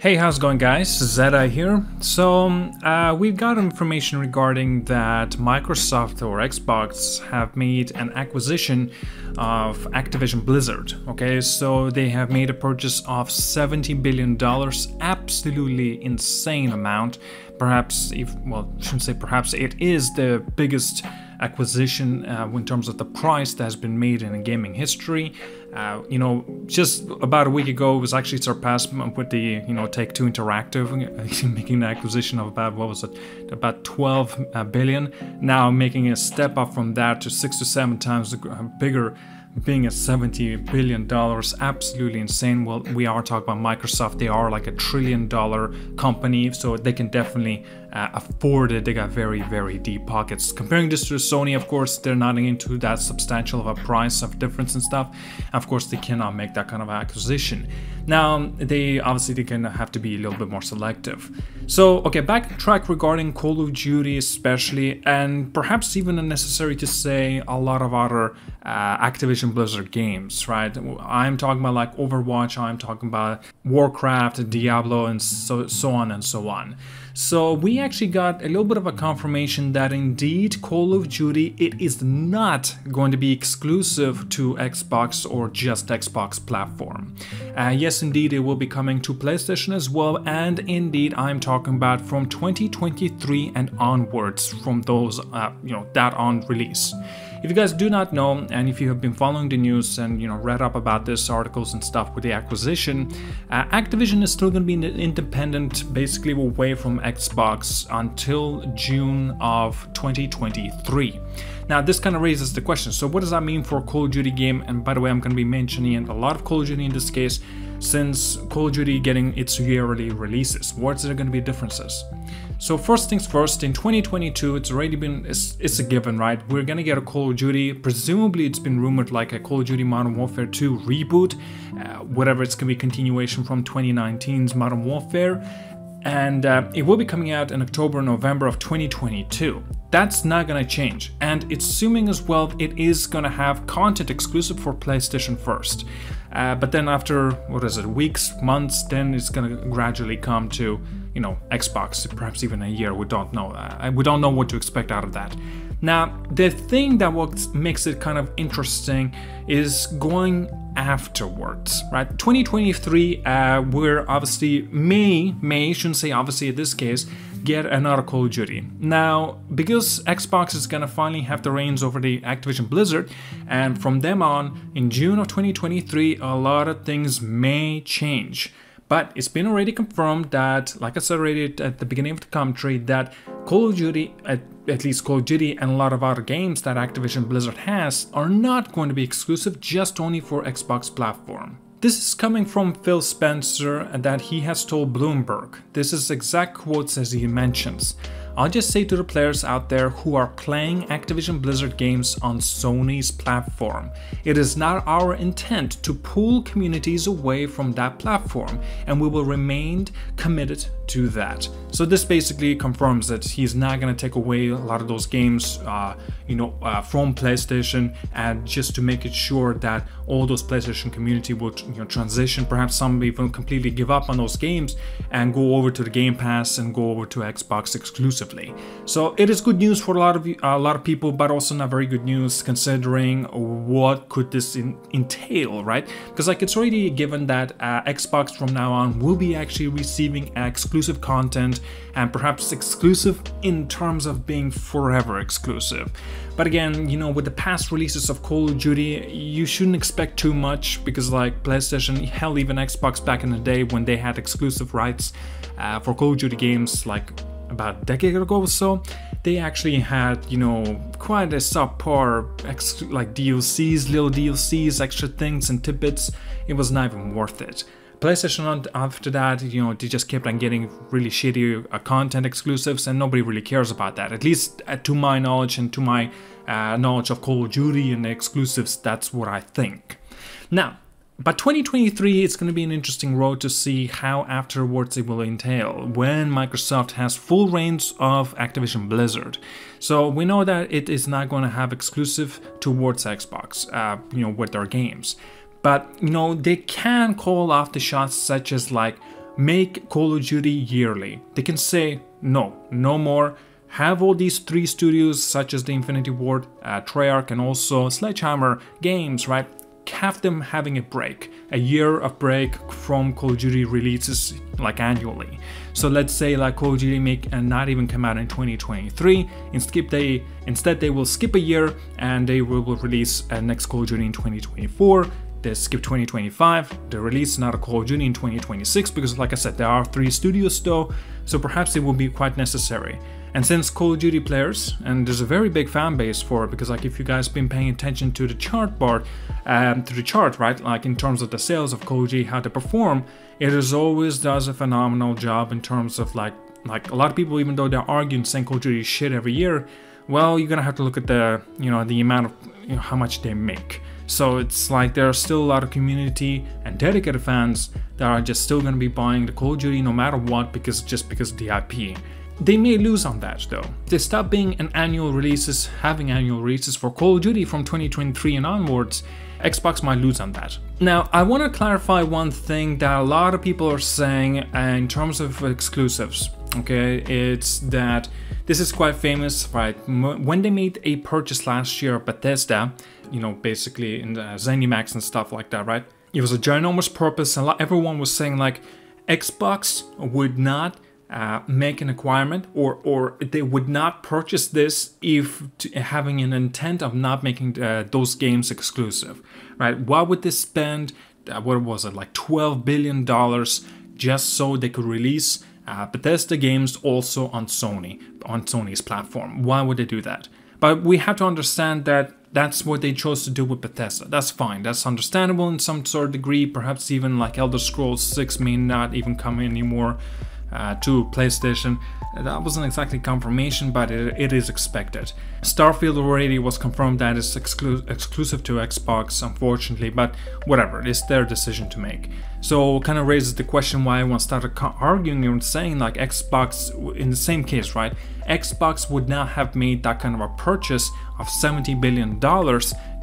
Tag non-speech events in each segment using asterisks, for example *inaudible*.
Hey, how's it going guys? Zeta here. So, uh, we've got information regarding that Microsoft or Xbox have made an acquisition of Activision Blizzard. Okay, so they have made a purchase of $70 billion, absolutely insane amount. Perhaps, if, well, I shouldn't say perhaps, it is the biggest acquisition uh, in terms of the price that has been made in gaming history. Uh, you know, just about a week ago, it was actually surpassed with the you know Take Two Interactive *laughs* making the acquisition of about what was it, about 12 uh. Now making a step up from that to six to seven times bigger being at 70 billion dollars. Absolutely insane. Well we are talking about microsoft. They are like a trillion dollar company so they can definitely uh, afford it they got very very deep pockets. Comparing this to sony of course they're not into that substantial of a price of difference and stuff. Of course they cannot make that kind of acquisition. Now they obviously they can have to be a little bit more selective. So okay backtrack regarding call of duty especially and perhaps even unnecessary to say a lot of other uh, Activision Blizzard games, right? I'm talking about like Overwatch, I'm talking about Warcraft, Diablo, and so, so on and so on. So we actually got a little bit of a confirmation that indeed Call of Duty it is not going to be exclusive to Xbox or just Xbox platform. Uh, yes, indeed, it will be coming to PlayStation as well, and indeed, I'm talking about from 2023 and onwards from those, uh, you know, that on release. If you guys do not know, and if you have been following the news and you know read up about this articles and stuff with the acquisition, uh, Activision is still going to be independent, basically away from Xbox until June of 2023. Now, this kind of raises the question. So, what does that mean for a Call of Duty game? And by the way, I'm going to be mentioning a lot of Call of Duty in this case, since Call of Duty getting its yearly releases. What's there going to be differences? So first things first, in 2022, it's already been, it's, it's, a given, right? We're gonna get a Call of Duty. Presumably, it's been rumored like a Call of Duty Modern Warfare 2 reboot, uh, whatever it's gonna be continuation from 2019's Modern Warfare. And uh, it will be coming out in October, November of 2022. That's not gonna change. And it's assuming as well it is gonna have content exclusive for PlayStation first. Uh, but then after, what is it, weeks, months, then it's gonna gradually come to you know, Xbox, perhaps even a year. We don't know. Uh, we don't know what to expect out of that. Now, the thing that what makes it kind of interesting is going afterwards, right? 2023, uh, we're obviously may, may, shouldn't say obviously in this case, get another Call of Duty. Now, because Xbox is gonna finally have the reins over the Activision Blizzard, and from them on, in June of 2023, a lot of things may change. But it's been already confirmed that, like I said already at the beginning of the commentary, that Call of Duty, at, at least Call of Duty and a lot of other games that Activision Blizzard has, are not going to be exclusive just only for Xbox platform. This is coming from Phil Spencer that he has told Bloomberg. This is exact quotes as he mentions. I'll just say to the players out there who are playing Activision Blizzard games on Sony's platform, it is not our intent to pull communities away from that platform, and we will remain committed to that. So this basically confirms that he's not going to take away a lot of those games, uh, you know, uh, from PlayStation, and just to make it sure that all those PlayStation community will you know, transition. Perhaps some even completely give up on those games and go over to the Game Pass and go over to Xbox exclusively. So it is good news for a lot of a lot of people, but also not very good news considering what could this in, entail, right? Because like it's already given that uh, Xbox from now on will be actually receiving exclusive content and perhaps exclusive in terms of being forever exclusive. But again, you know, with the past releases of Call of Duty, you shouldn't expect too much because, like PlayStation, hell, even Xbox back in the day when they had exclusive rights uh, for Call of Duty games, like about a decade ago or so, they actually had, you know, quite a subpar, ex- like DLCs, little DLCs, extra things and tidbits. It was not even worth it. PlayStation after that, you know, they just kept on getting really shitty uh, content exclusives, and nobody really cares about that. At least uh, to my knowledge and to my uh, knowledge of Call of Duty and exclusives, that's what I think. Now, but 2023 is going to be an interesting road to see how afterwards it will entail when Microsoft has full reins of Activision Blizzard. So we know that it is not going to have exclusive towards Xbox, uh, you know, with their games. But, you know, they can call off the shots such as like make Call of Duty yearly. They can say, no, no more. Have all these three studios, such as the Infinity Ward, uh, Treyarch, and also Sledgehammer Games, right? Have them having a break, a year of break from Call of Duty releases like annually. So let's say like Call of Duty make and not even come out in 2023. Instead they instead they will skip a year and they will release a next Call of Duty in 2024 they skip 2025, they release another Call of Duty in 2026 because like I said there are three studios though, so perhaps it will be quite necessary. And since Call of Duty players, and there's a very big fan base for it, because like if you guys been paying attention to the chart bar, um, to the chart, right, like in terms of the sales of Call of Duty, how they perform, it is always does a phenomenal job in terms of like, like a lot of people, even though they're arguing saying Call of Duty shit every year, well, you're gonna have to look at the, you know, the amount of, you know, how much they make. So it's like there are still a lot of community and dedicated fans that are just still gonna be buying the Call of Duty no matter what because just because of the IP. They may lose on that though. They stop being an annual releases, having annual releases for Call of Duty from 2023 and onwards, Xbox might lose on that. Now, I want to clarify one thing that a lot of people are saying in terms of exclusives. Okay, it's that this is quite famous, right? When they made a purchase last year, Bethesda, you know, basically in the ZeniMax and stuff like that, right? It was a ginormous purpose, and everyone was saying like Xbox would not uh, make an acquirement or or they would not purchase this if having an intent of not making uh, those games exclusive, right? Why would they spend uh, what was it like 12 billion dollars just so they could release uh, Bethesda games also on Sony on Sony's platform? Why would they do that? But we have to understand that that's what they chose to do with Bethesda. That's fine. That's understandable in some sort of degree. Perhaps even like Elder Scrolls 6 may not even come anymore uh, to PlayStation. That wasn't exactly confirmation, but it, it is expected. Starfield already was confirmed that it's exclu exclusive to Xbox, unfortunately, but whatever, it's their decision to make. So kind of raises the question why everyone started arguing and saying like Xbox, in the same case, right? Xbox would not have made that kind of a purchase of $70 billion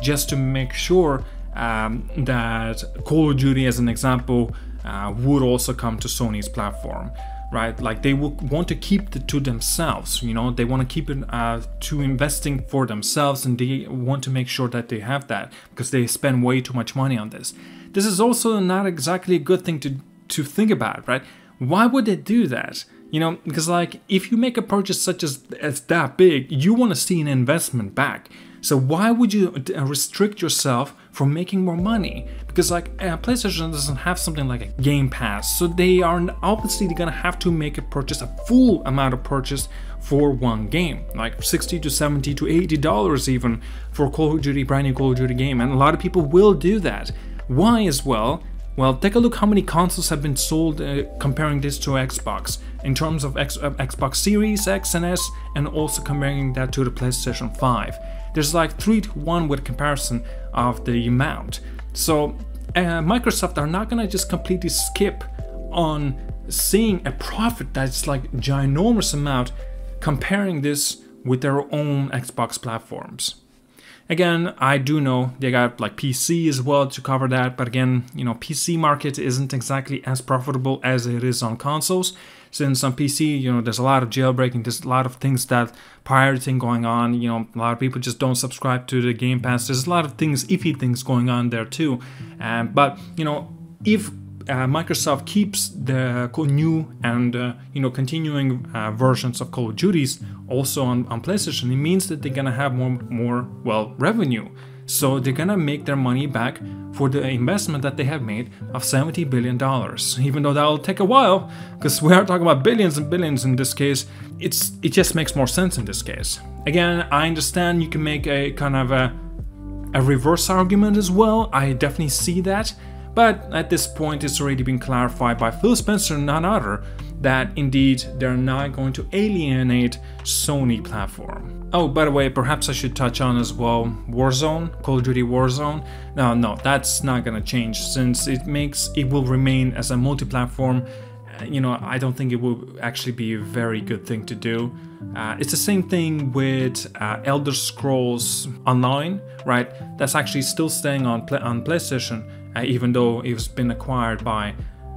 just to make sure um, that Call of Duty, as an example, uh, would also come to Sony's platform right? Like they will want to keep it to themselves, you know, they want to keep it uh, to investing for themselves and they want to make sure that they have that because they spend way too much money on this. This is also not exactly a good thing to, to think about, right? Why would they do that? You know, because like if you make a purchase such as, as that big, you want to see an investment back. So why would you uh, restrict yourself from making more money? Because like uh, PlayStation doesn't have something like a Game Pass, so they are obviously gonna have to make a purchase, a full amount of purchase for one game, like 60 to 70 to 80 dollars even for Call of Duty, brand new Call of Duty game, and a lot of people will do that. Why as well? Well, take a look how many consoles have been sold uh, comparing this to Xbox in terms of X, uh, Xbox Series X and S, and also comparing that to the PlayStation 5 there's like 3 to 1 with comparison of the amount. So uh, Microsoft are not gonna just completely skip on seeing a profit that's like ginormous amount comparing this with their own Xbox platforms. Again, I do know they got like PC as well to cover that, but again, you know, PC market isn't exactly as profitable as it is on consoles. Since on PC, you know, there's a lot of jailbreaking, there's a lot of things that pirating going on, you know, a lot of people just don't subscribe to the Game Pass. There's a lot of things, iffy things going on there too. Um, but, you know, if Microsoft keeps the new and uh, you know continuing uh, versions of Call of Duties also on, on PlayStation, it means that they're gonna have more more well revenue. So they're gonna make their money back for the investment that they have made of 70 billion dollars. Even though that'll take a while, because we are talking about billions and billions in this case, it's it just makes more sense in this case. Again, I understand you can make a kind of a a reverse argument as well. I definitely see that. But at this point, it's already been clarified by Phil Spencer, and none other, that indeed they're not going to alienate Sony platform. Oh, by the way, perhaps I should touch on as well Warzone, Call of Duty Warzone. No, no, that's not gonna change since it makes it will remain as a multi-platform. Uh, you know, I don't think it will actually be a very good thing to do. Uh, it's the same thing with uh, Elder Scrolls Online, right? That's actually still staying on on PlayStation uh, even though it's been acquired by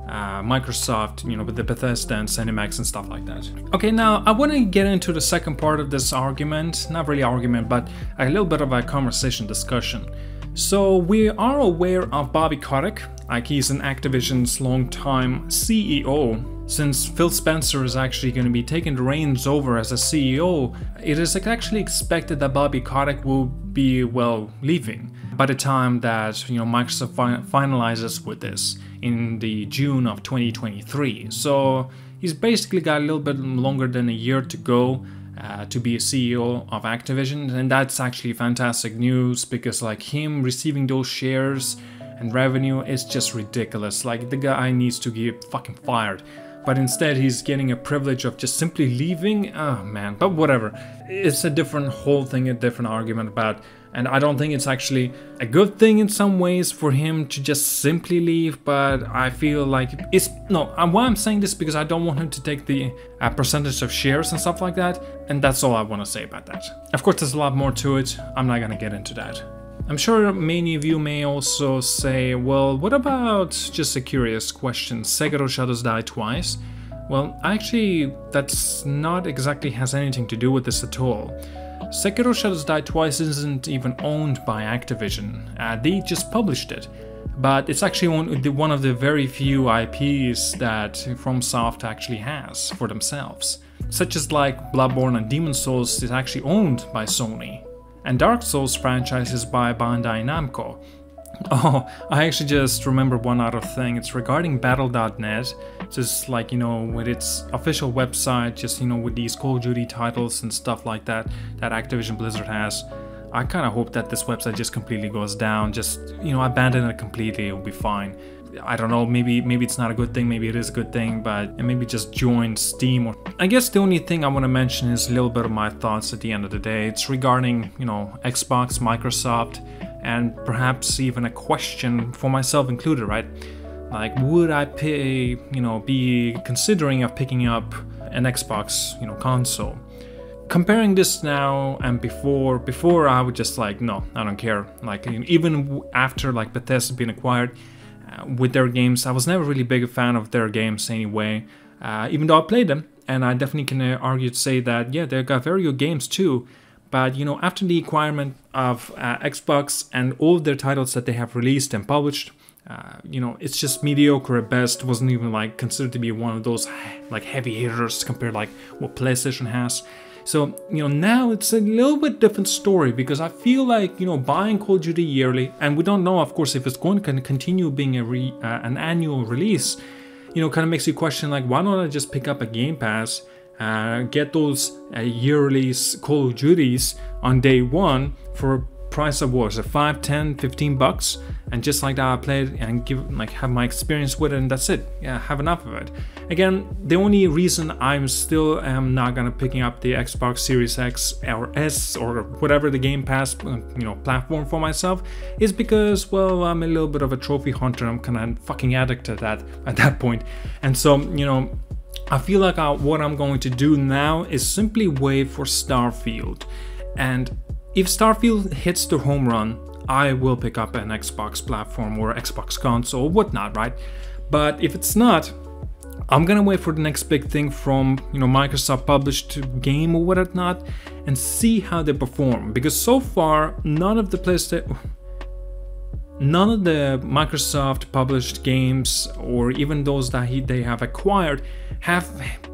uh, Microsoft, you know, with the Bethesda and ZeniMax and stuff like that. Okay, now I want to get into the second part of this argument, not really argument, but a little bit of a conversation discussion. So we are aware of Bobby Kotick, like he's an Activision's longtime CEO. Since Phil Spencer is actually going to be taking the reins over as a CEO, it is actually expected that Bobby Kotick will be, well, leaving by the time that, you know, Microsoft finalizes with this in the June of 2023. So he's basically got a little bit longer than a year to go uh, to be a CEO of Activision, and that's actually fantastic news because like him receiving those shares and revenue is just ridiculous. Like the guy needs to get fucking fired. But instead he's getting a privilege of just simply leaving. Oh man, but whatever. It's a different whole thing, a different argument about and I don't think it's actually a good thing in some ways for him to just simply leave, but I feel like it's no. Why I'm saying this because I don't want him to take the uh, percentage of shares and stuff like that, and that's all I want to say about that. Of course, there's a lot more to it. I'm not gonna get into that. I'm sure many of you may also say, well, what about just a curious question? Sekiro Shadows Die twice? Well, actually, that's not exactly has anything to do with this at all. Sekiro Shadows Die Twice isn't even owned by Activision, uh, they just published it. But it's actually one, of the very few IPs that FromSoft actually has for themselves. Such as like Bloodborne and Demon Souls is actually owned by Sony. And Dark Souls franchise is by Bandai Namco, Oh, I actually just remember one other thing. It's regarding Battle.net. Just like, you know, with its official website, just, you know, with these Call of Duty titles and stuff like that, that Activision Blizzard has. I kind of hope that this website just completely goes down. Just, you know, abandon it completely. It'll be fine. I don't know, maybe maybe it's not a good thing, maybe it is a good thing, but and maybe just join Steam or I guess the only thing I want to mention is a little bit of my thoughts at the end of the day. It's regarding, you know, Xbox, Microsoft, and perhaps even a question for myself included, right? Like, would I pay, you know, be considering of picking up an Xbox, you know, console? Comparing this now and before, before I would just like, no, I don't care. Like, even after like Bethesda being acquired uh, with their games, I was never really big a fan of their games anyway. Uh, even though I played them, and I definitely can uh, argue to say that yeah, they got very good games too. But you know, after the acquirement of uh, Xbox and all their titles that they have released and published, uh, you know, it's just mediocre at best. wasn't even like considered to be one of those like heavy hitters compared like what PlayStation has. So you know now it's a little bit different story because I feel like you know buying Call of Duty yearly, and we don't know, of course, if it's going to continue being a re, uh, an annual release. You know, kind of makes you question like, why don't I just pick up a Game Pass? uh, get those uh, yearly Call of Duties on day one for price of what, so 5, 10, 15 bucks, and just like that I played and give like have my experience with it and that's it. Yeah, have enough of it. Again, the only reason I'm still am not gonna picking up the Xbox Series X or S or whatever the Game Pass uh, you know platform for myself is because well I'm a little bit of a trophy hunter. I'm kind of fucking addicted to that at that point, and so you know I feel like I, what I'm going to do now is simply wait for Starfield. And if Starfield hits the home run, I will pick up an Xbox platform or Xbox console whatnot, right? But if it's not, I'm gonna wait for the next big thing from you know Microsoft published game or whatnot and see how they perform because so far none of the PlayStation none of the Microsoft published games or even those that he, they have acquired have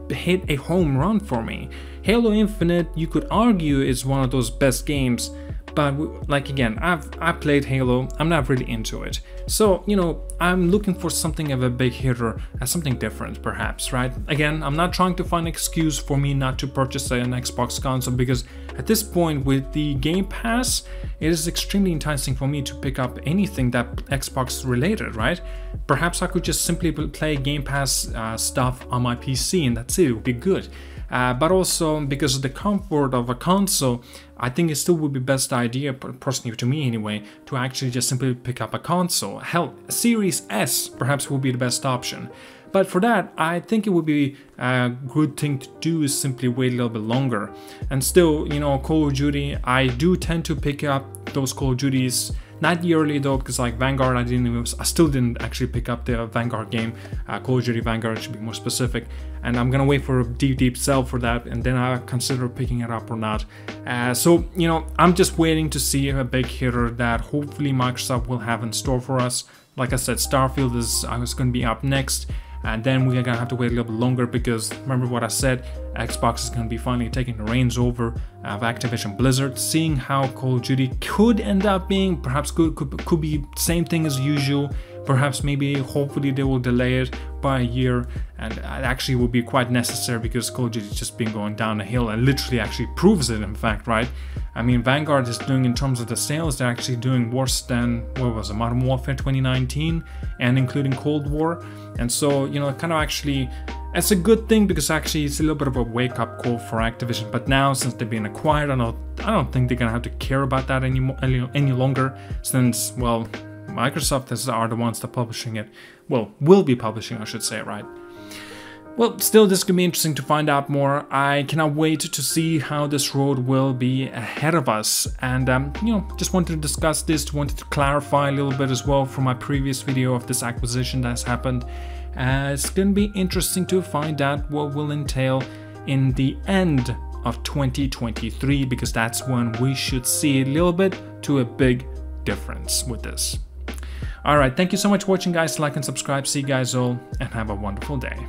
hit a home run for me. Halo Infinite, you could argue, is one of those best games but like again I've I played Halo I'm not really into it. So you know I'm looking for something of a big hitter uh, something different perhaps right? Again I'm not trying to find an excuse for me not to purchase an Xbox console because at this point with the Game Pass it is extremely enticing for me to pick up anything that Xbox related right? Perhaps I could just simply play Game Pass uh, stuff on my PC and that's it it would be good uh, but also because of the comfort of a console, I think it still would be best idea, personally to me anyway, to actually just simply pick up a console. Hell, Series S perhaps would be the best option. But for that, I think it would be a good thing to do is simply wait a little bit longer. And still, you know, Call of Duty, I do tend to pick up those Call of Duties Not yearly though, because like Vanguard, I didn't even, I still didn't actually pick up the Vanguard game. Uh, Call of Duty Vanguard should be more specific, and I'm gonna wait for a deep, deep sell for that, and then I'll consider picking it up or not. Uh, so you know, I'm just waiting to see a big hitter that hopefully Microsoft will have in store for us. Like I said, Starfield is I was to be up next and then we're gonna have to wait a little bit longer because remember what I said, Xbox is gonna be finally taking the reins over of Activision Blizzard, seeing how Call of Duty could end up being, perhaps could, could, could be same thing as usual, perhaps maybe hopefully they will delay it by a year. And it actually will be quite necessary because Call of Duty has just been going down a hill and literally actually proves it in fact right I mean Vanguard is doing in terms of the sales they're actually doing worse than what was it Modern Warfare 2019 and including Cold War and so you know kind of actually it's a good thing because actually it's a little bit of a wake-up call for Activision. But now, since they've been acquired, I don't, I don't think they're gonna have to care about that any, any longer. Since, well, Microsoft is, are the ones that publishing it. Well, will be publishing, I should say, right? Well, still, this could be interesting to find out more. I cannot wait to see how this road will be ahead of us. And, um, you know, just wanted to discuss this, wanted to clarify a little bit as well from my previous video of this acquisition that's happened. Uh, it's going to be interesting to find out what will entail in the end of 2023 because that's when we should see a little bit to a big difference with this. Alright, thank you so much for watching guys, like and subscribe, see you guys all, and have a wonderful day.